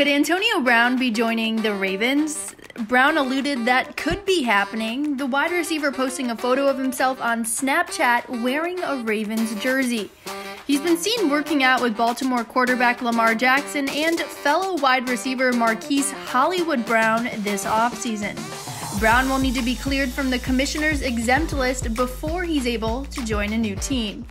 Could Antonio Brown be joining the Ravens? Brown alluded that could be happening, the wide receiver posting a photo of himself on Snapchat wearing a Ravens jersey. He's been seen working out with Baltimore quarterback Lamar Jackson and fellow wide receiver Marquise Hollywood Brown this offseason. Brown will need to be cleared from the commissioner's exempt list before he's able to join a new team.